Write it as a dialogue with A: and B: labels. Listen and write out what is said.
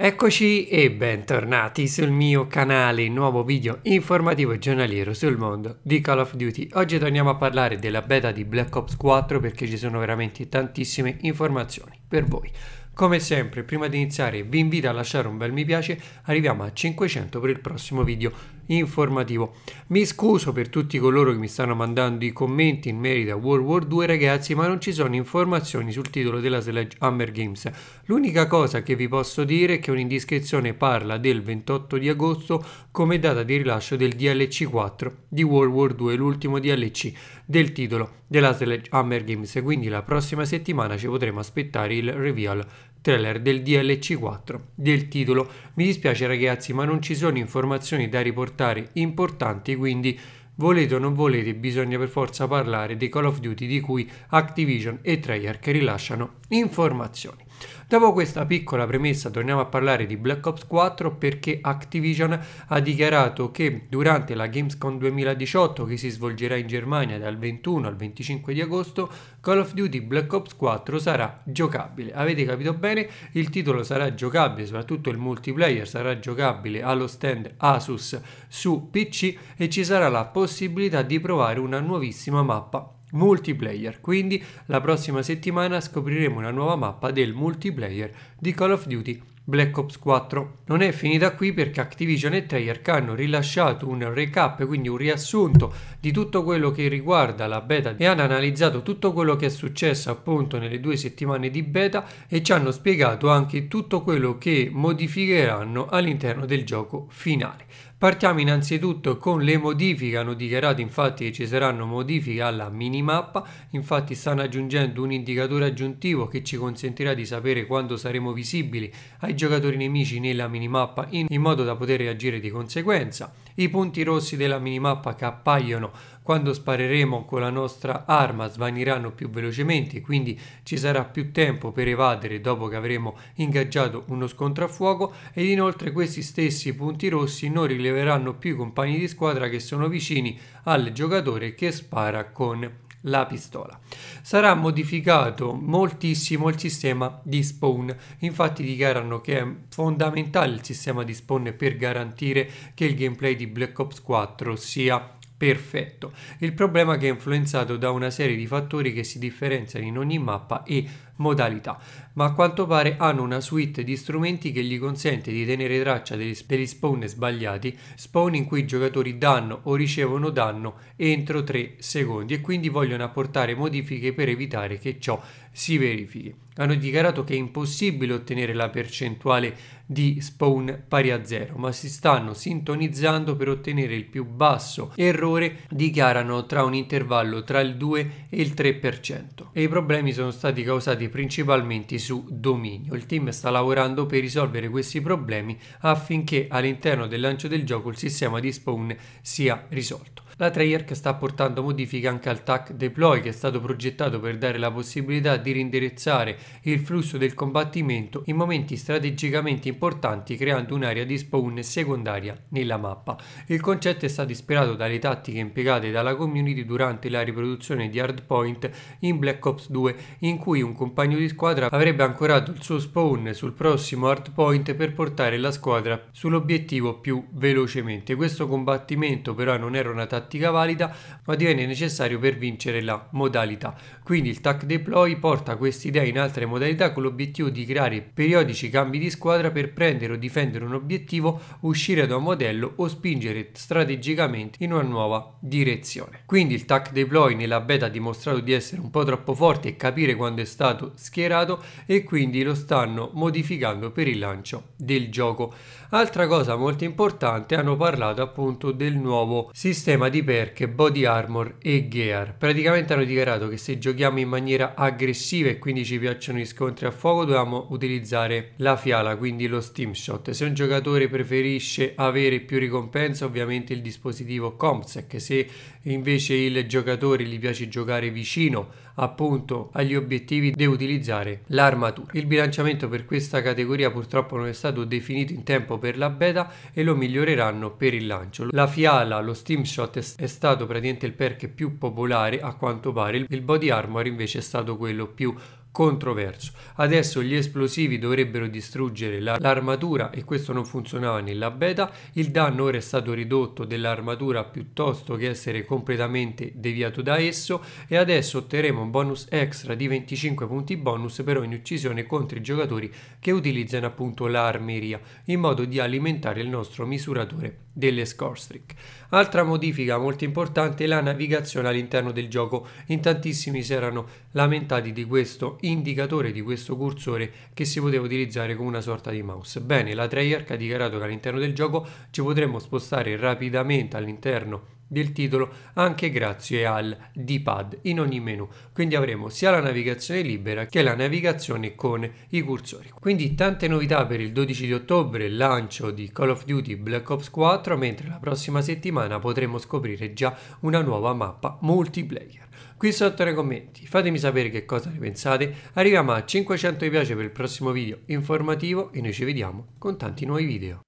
A: Eccoci e bentornati sul mio canale, nuovo video informativo giornaliero sul mondo di Call of Duty. Oggi torniamo a parlare della beta di Black Ops 4 perché ci sono veramente tantissime informazioni per voi. Come sempre, prima di iniziare vi invito a lasciare un bel mi piace, arriviamo a 500 per il prossimo video informativo. Mi scuso per tutti coloro che mi stanno mandando i commenti in merito a World War 2 ragazzi, ma non ci sono informazioni sul titolo della Sledgehammer Games. L'unica cosa che vi posso dire è che un'indiscrezione parla del 28 di agosto come data di rilascio del DLC 4 di World War 2, l'ultimo DLC del titolo della Sledgehammer Games, quindi la prossima settimana ci potremo aspettare il reveal trailer del DLC 4 del titolo. Mi dispiace ragazzi, ma non ci sono informazioni da riportare importanti, quindi volete o non volete, bisogna per forza parlare dei Call of Duty di cui Activision e Treyarch rilasciano informazioni. Dopo questa piccola premessa torniamo a parlare di Black Ops 4 perché Activision ha dichiarato che durante la Gamescom 2018 che si svolgerà in Germania dal 21 al 25 di agosto Call of Duty Black Ops 4 sarà giocabile. Avete capito bene? Il titolo sarà giocabile, soprattutto il multiplayer sarà giocabile allo stand Asus su PC e ci sarà la possibilità di provare una nuovissima mappa multiplayer. Quindi la prossima settimana scopriremo una nuova mappa del multiplayer di Call of Duty Black Ops 4. Non è finita qui perché Activision e Treyarch hanno rilasciato un recap, quindi un riassunto di tutto quello che riguarda la beta e hanno analizzato tutto quello che è successo appunto nelle due settimane di beta e ci hanno spiegato anche tutto quello che modificheranno all'interno del gioco finale. Partiamo innanzitutto con le modifiche, hanno dichiarato infatti che ci saranno modifiche alla minimappa, infatti stanno aggiungendo un indicatore aggiuntivo che ci consentirà di sapere quando saremo visibili ai giocatori nemici nella minimappa in, in modo da poter reagire di conseguenza. I punti rossi della minimappa che appaiono quando spareremo con la nostra arma svaniranno più velocemente, quindi ci sarà più tempo per evadere dopo che avremo ingaggiato uno scontro a fuoco ed inoltre questi stessi punti rossi non rileveranno più i compagni di squadra che sono vicini al giocatore che spara con la pistola. Sarà modificato moltissimo il sistema di spawn, infatti dichiarano che è fondamentale il sistema di spawn per garantire che il gameplay di Black Ops 4 sia perfetto. Il problema è che è influenzato da una serie di fattori che si differenziano in ogni mappa e modalità, ma a quanto pare hanno una suite di strumenti che gli consente di tenere traccia degli, degli spawn sbagliati, spawn in cui i giocatori danno o ricevono danno entro 3 secondi e quindi vogliono apportare modifiche per evitare che ciò si verifichi. Hanno dichiarato che è impossibile ottenere la percentuale di spawn pari a zero, ma si stanno sintonizzando per ottenere il più basso errore, dichiarano tra un intervallo tra il 2 e il 3%. E i problemi sono stati causati principalmente su dominio. Il team sta lavorando per risolvere questi problemi affinché all'interno del lancio del gioco il sistema di spawn sia risolto. La Treyarch sta portando modifiche anche al TAC deploy che è stato progettato per dare la possibilità di rindirizzare il flusso del combattimento in momenti strategicamente importanti creando un'area di spawn secondaria nella mappa. Il concetto è stato ispirato dalle tattiche impiegate dalla community durante la riproduzione di Hardpoint in Black Ops 2 in cui un compagno di squadra avrebbe ancorato il suo spawn sul prossimo Hardpoint per portare la squadra sull'obiettivo più velocemente. Questo combattimento però non era una tattica tattica valida, ma divenne necessario per vincere la modalità. Quindi il TAC deploy porta questa idea in altre modalità con l'obiettivo di creare periodici cambi di squadra per prendere o difendere un obiettivo, uscire da un modello o spingere strategicamente in una nuova direzione. Quindi il TAC deploy nella beta ha dimostrato di essere un po' troppo forte e capire quando è stato schierato e quindi lo stanno modificando per il lancio del gioco. Altra cosa molto importante, hanno parlato appunto del nuovo sistema di perk Body Armor e Gear. Praticamente hanno dichiarato che se giochiamo in maniera aggressiva e quindi ci piacciono gli scontri a fuoco dobbiamo utilizzare la fiala, quindi lo Steam Shot. Se un giocatore preferisce avere più ricompensa ovviamente il dispositivo Comsec, se invece il giocatore gli piace giocare vicino appunto agli obiettivi deve utilizzare l'armatura. Il bilanciamento per questa categoria purtroppo non è stato definito in tempo per la beta e lo miglioreranno per il lancio. La fiala, lo Steam Shot è stato praticamente il perk più popolare a quanto pare, il body armor invece è stato quello più controverso. Adesso gli esplosivi dovrebbero distruggere la, l'armatura e questo non funzionava nella beta. Il danno ora è stato ridotto dell'armatura piuttosto che essere completamente deviato da esso e adesso otterremo un bonus extra di 25 punti bonus per ogni uccisione contro i giocatori che utilizzano appunto l'armeria in modo di alimentare il nostro misuratore delle score streak. Altra modifica molto importante è la navigazione all'interno del gioco. In tantissimi si erano lamentati di questo indicatore, di questo cursore che si poteva utilizzare come una sorta di mouse. Bene, la Treyarch ha dichiarato che all'interno del gioco ci potremmo spostare rapidamente all'interno del titolo anche grazie al D-pad in ogni menu. Quindi avremo sia la navigazione libera che la navigazione con i cursori. Quindi tante novità per il 12 di ottobre lancio di Call of Duty Black Ops 4 mentre la prossima settimana potremo scoprire già una nuova mappa multiplayer. Qui sotto nei commenti fatemi sapere che cosa ne pensate. Arriviamo a 500 mi piace per il prossimo video informativo e noi ci vediamo con tanti nuovi video